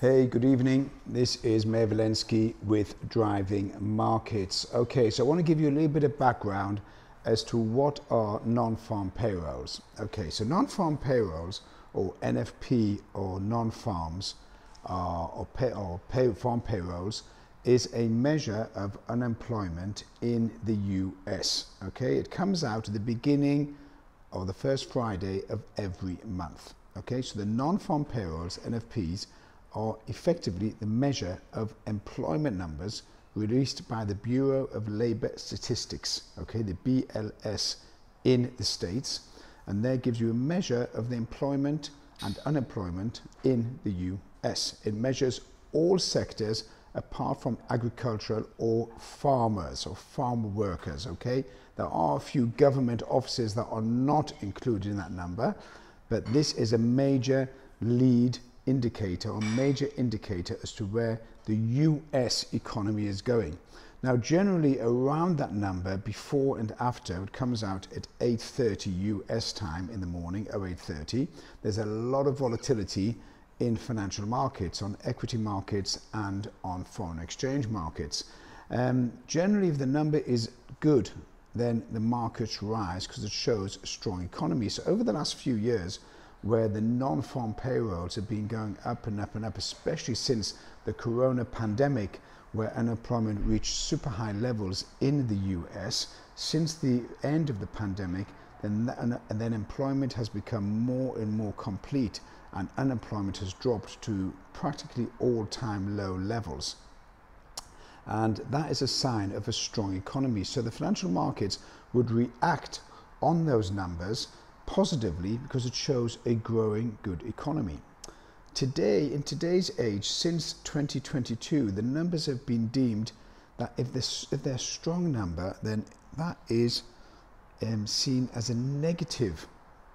Hey, good evening. This is Mayor with Driving Markets. Okay, so I want to give you a little bit of background as to what are non-farm payrolls. Okay, so non-farm payrolls or NFP or non-farms uh, or, pay, or pay, farm payrolls is a measure of unemployment in the US. Okay, it comes out at the beginning of the first Friday of every month. Okay, so the non-farm payrolls, NFPs, are effectively the measure of employment numbers released by the Bureau of Labor Statistics, okay, the BLS in the States, and that gives you a measure of the employment and unemployment in the US. It measures all sectors apart from agricultural or farmers or farm workers, okay? There are a few government offices that are not included in that number, but this is a major lead indicator or major indicator as to where the US economy is going. Now, generally around that number, before and after, it comes out at 8.30 US time in the morning, 08.30. There's a lot of volatility in financial markets, on equity markets and on foreign exchange markets. Um, generally, if the number is good, then the markets rise because it shows a strong economy. So over the last few years, where the non-farm payrolls have been going up and up and up, especially since the corona pandemic, where unemployment reached super high levels in the US. Since the end of the pandemic, then, and then employment has become more and more complete and unemployment has dropped to practically all-time low levels. And that is a sign of a strong economy. So the financial markets would react on those numbers positively because it shows a growing good economy. Today, in today's age, since 2022, the numbers have been deemed that if they're, if they're a strong number, then that is um, seen as a negative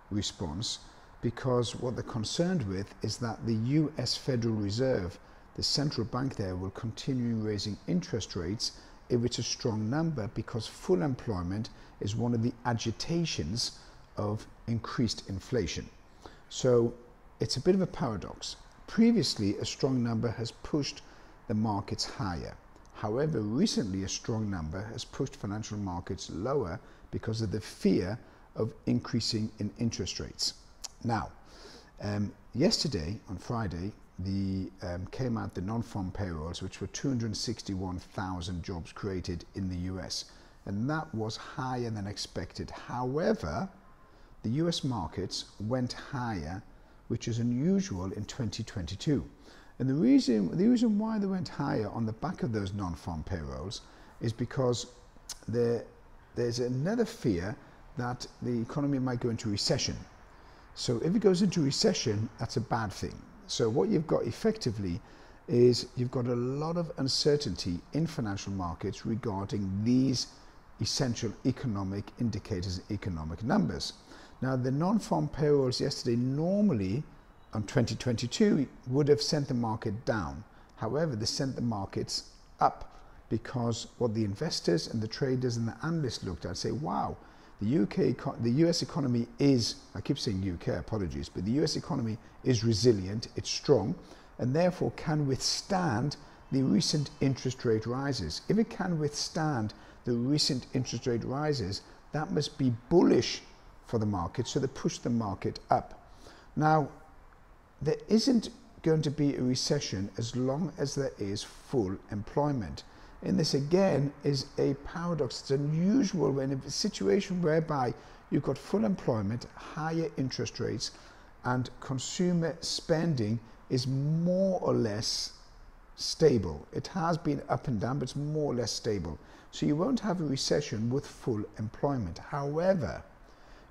response because what they're concerned with is that the US Federal Reserve, the central bank there, will continue raising interest rates if it's a strong number because full employment is one of the agitations of increased inflation. So it's a bit of a paradox. Previously, a strong number has pushed the markets higher. However, recently a strong number has pushed financial markets lower because of the fear of increasing in interest rates. Now, um, yesterday on Friday, the um, came out the non-farm payrolls, which were 261,000 jobs created in the US, and that was higher than expected. However, the US markets went higher, which is unusual in 2022. And the reason, the reason why they went higher on the back of those non-farm payrolls is because there, there's another fear that the economy might go into recession. So if it goes into recession, that's a bad thing. So what you've got effectively is you've got a lot of uncertainty in financial markets regarding these essential economic indicators, economic numbers. Now, the non-farm payrolls yesterday normally on 2022 would have sent the market down. However, they sent the markets up because what the investors and the traders and the analysts looked at say, wow, the UK, the US economy is, I keep saying UK, apologies, but the US economy is resilient, it's strong, and therefore can withstand the recent interest rate rises. If it can withstand the recent interest rate rises, that must be bullish for the market, so they push the market up. Now, there isn't going to be a recession as long as there is full employment. And this again is a paradox. It's unusual when a situation whereby you've got full employment, higher interest rates, and consumer spending is more or less stable. It has been up and down, but it's more or less stable. So you won't have a recession with full employment. However,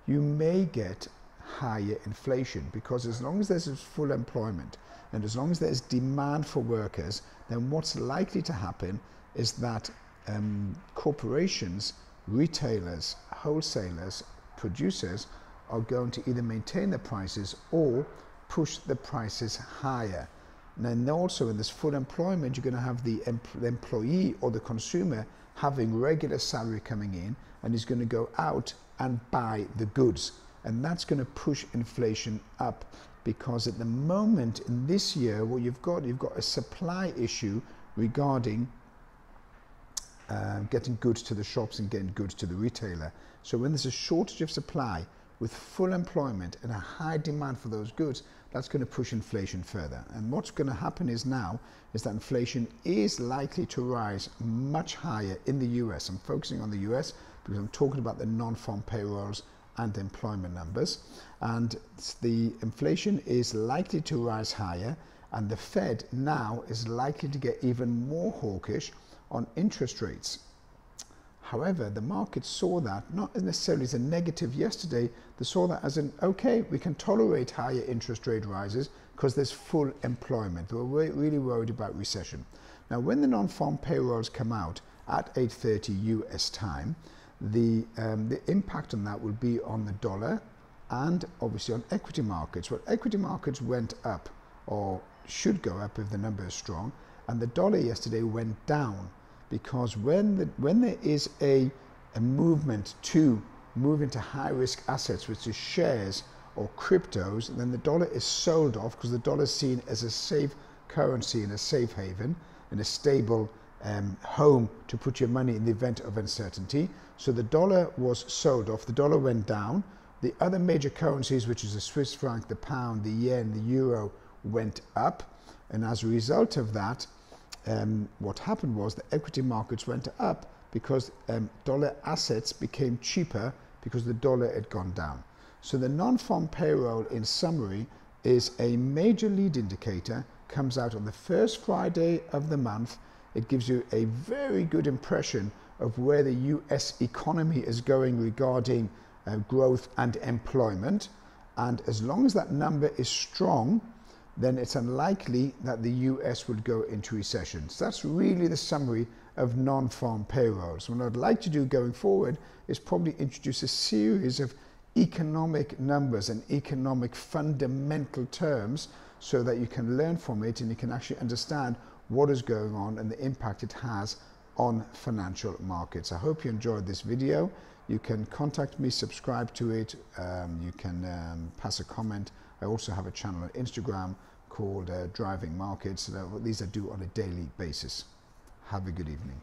you may get higher inflation because as long as there's full employment and as long as there's demand for workers, then what's likely to happen is that um, corporations, retailers, wholesalers, producers are going to either maintain the prices or push the prices higher. And then also in this full employment, you're going to have the, the employee or the consumer having regular salary coming in and is going to go out and buy the goods. And that's going to push inflation up because at the moment in this year, what you've got, you've got a supply issue regarding uh, getting goods to the shops and getting goods to the retailer. So when there's a shortage of supply with full employment and a high demand for those goods, that's going to push inflation further. And what's going to happen is now is that inflation is likely to rise much higher in the US. I'm focusing on the US because I'm talking about the non-farm payrolls and employment numbers. And the inflation is likely to rise higher and the Fed now is likely to get even more hawkish on interest rates. However, the market saw that not necessarily as a negative yesterday, they saw that as an okay, we can tolerate higher interest rate rises because there's full employment. They were really worried about recession. Now, when the non-farm payrolls come out at 8:30 US time, the um, the impact on that will be on the dollar and obviously on equity markets. Well, equity markets went up or should go up if the number is strong, and the dollar yesterday went down because when, the, when there is a, a movement to move into high risk assets, which is shares or cryptos, then the dollar is sold off because the dollar is seen as a safe currency and a safe haven and a stable um, home to put your money in the event of uncertainty. So the dollar was sold off, the dollar went down. The other major currencies, which is the Swiss franc, the pound, the yen, the euro, went up. And as a result of that, um, what happened was the equity markets went up because um, dollar assets became cheaper because the dollar had gone down. So the non-farm payroll in summary is a major lead indicator, comes out on the first Friday of the month. It gives you a very good impression of where the US economy is going regarding uh, growth and employment. And as long as that number is strong, then it's unlikely that the US would go into recession. So that's really the summary of non-farm payrolls. What I'd like to do going forward is probably introduce a series of economic numbers and economic fundamental terms so that you can learn from it and you can actually understand what is going on and the impact it has on financial markets. I hope you enjoyed this video. You can contact me, subscribe to it, um, you can um, pass a comment. I also have a channel on Instagram called uh, Driving Markets. These I do on a daily basis. Have a good evening.